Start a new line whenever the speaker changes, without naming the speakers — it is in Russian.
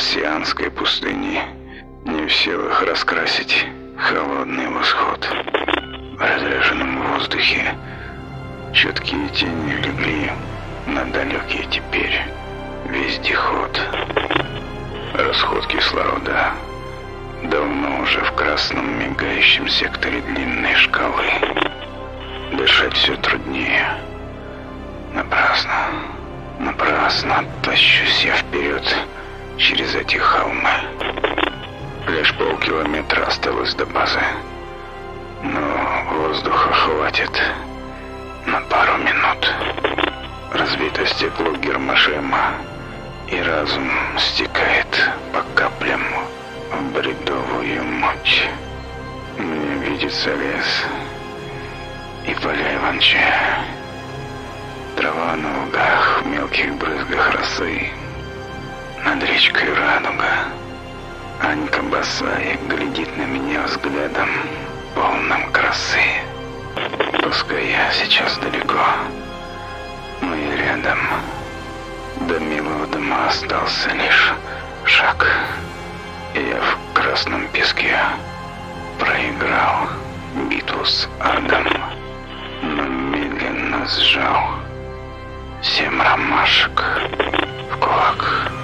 марсианской пустыни не в силах раскрасить холодный восход. В разряженном воздухе четкие тени легли на далекий теперь вездеход. Расход кислорода давно уже в красном мигающем секторе длинной шкалы. Дышать все труднее. Напрасно, напрасно тащусь я вперед через Лишь полкилометра осталось до базы. Но воздуха хватит на пару минут. Разбито стекло гермошема, и разум стекает по каплям в бредовую мочь. Мне видится лес и поля иван-чая. Трава на лугах в мелких брызгах росы. Над речкой радуга. Анька босая глядит на меня взглядом, полным красы. Пускай я сейчас далеко, но и рядом. До милого дома остался лишь шаг. И я в красном песке проиграл битву с адом, но медленно сжал семь ромашек в кулак.